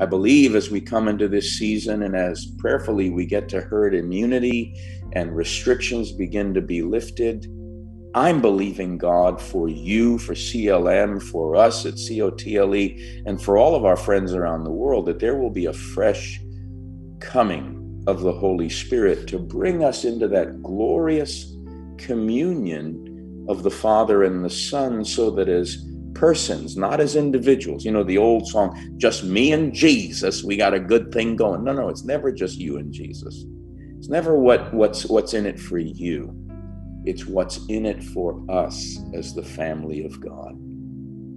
I believe as we come into this season and as prayerfully we get to herd immunity and restrictions begin to be lifted, I'm believing God for you, for CLM, for us at COTLE, and for all of our friends around the world that there will be a fresh coming of the Holy Spirit to bring us into that glorious communion of the Father and the Son so that as persons, not as individuals. You know, the old song, just me and Jesus, we got a good thing going. No, no, it's never just you and Jesus. It's never what what's what's in it for you. It's what's in it for us as the family of God.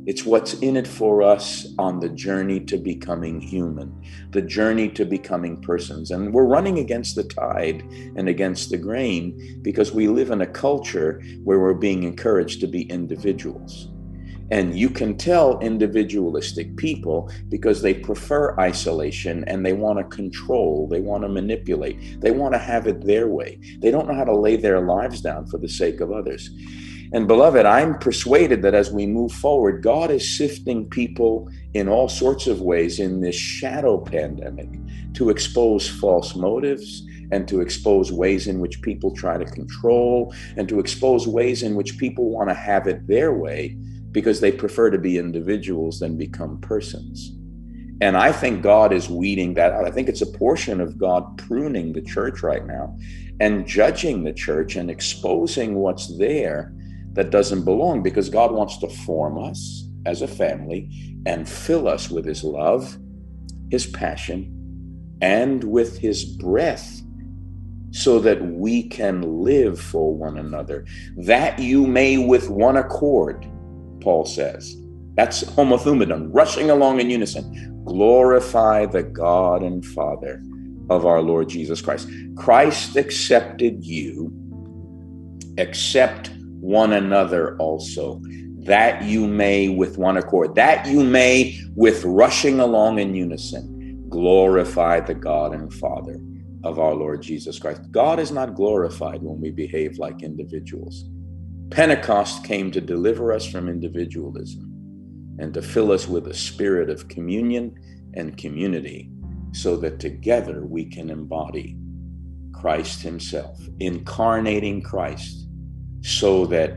It's what's in it for us on the journey to becoming human, the journey to becoming persons. And we're running against the tide and against the grain because we live in a culture where we're being encouraged to be individuals. And you can tell individualistic people because they prefer isolation and they want to control, they want to manipulate, they want to have it their way. They don't know how to lay their lives down for the sake of others. And beloved, I'm persuaded that as we move forward, God is sifting people in all sorts of ways in this shadow pandemic to expose false motives and to expose ways in which people try to control and to expose ways in which people want to have it their way because they prefer to be individuals than become persons. And I think God is weeding that out. I think it's a portion of God pruning the church right now and judging the church and exposing what's there that doesn't belong because God wants to form us as a family and fill us with his love, his passion, and with his breath so that we can live for one another, that you may with one accord Paul says. That's homothumadon, rushing along in unison. Glorify the God and Father of our Lord Jesus Christ. Christ accepted you, accept one another also, that you may with one accord, that you may with rushing along in unison glorify the God and Father of our Lord Jesus Christ. God is not glorified when we behave like individuals. Pentecost came to deliver us from individualism and to fill us with a spirit of communion and community so that together we can embody Christ Himself, incarnating Christ, so that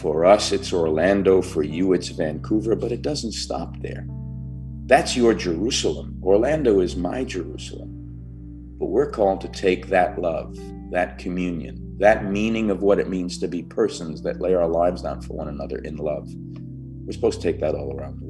for us it's Orlando, for you it's Vancouver, but it doesn't stop there. That's your Jerusalem. Orlando is my Jerusalem. But we're called to take that love, that communion, that meaning of what it means to be persons that lay our lives down for one another in love. We're supposed to take that all around